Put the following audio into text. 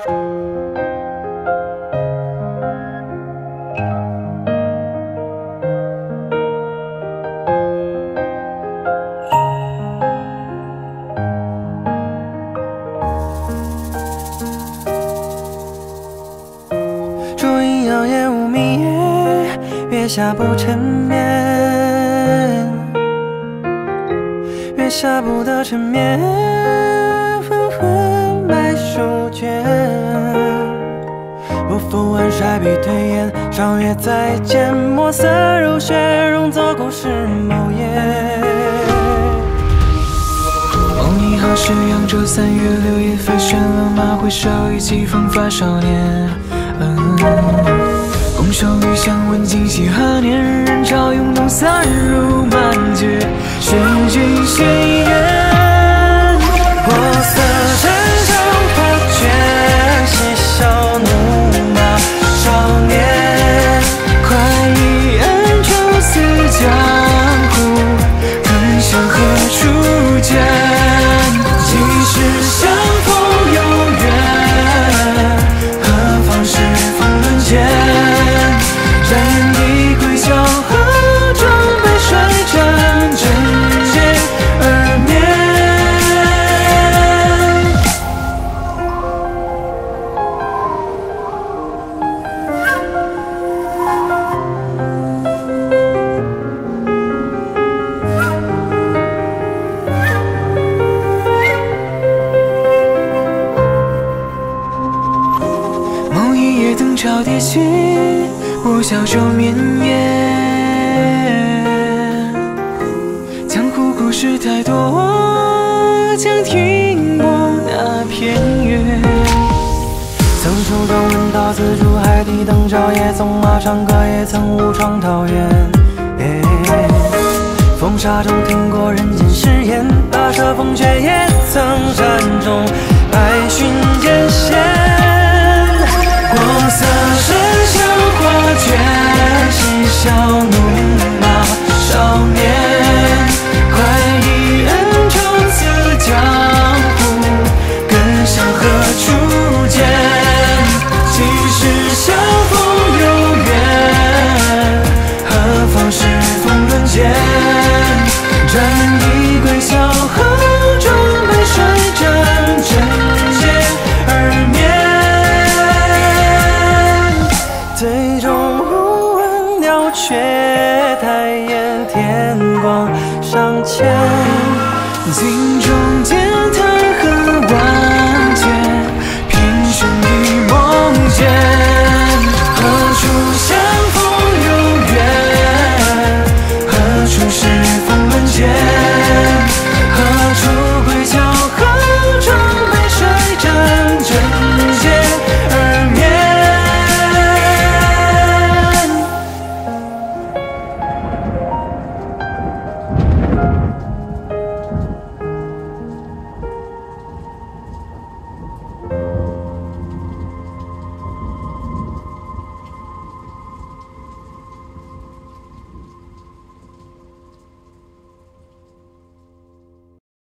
烛影摇曳无明夜，月下不成眠。月下不得成眠，书卷。若风晚衰笔推演，上月再见，墨色如雪，融作故事某页。梦一行诗，扬州三月柳叶飞旋，浪马回首，意气风发少年。拱手欲相，问今夕何年？人潮涌动，散入满潮迭起，我小舟绵延。江湖故事太多，将停泊那片月。曾书中闻道自竹海底灯照夜，纵马长歌也曾误闯桃源。风沙中听过人间誓言，跋涉风雪也笑怒骂少年。天光尚浅，镜中见。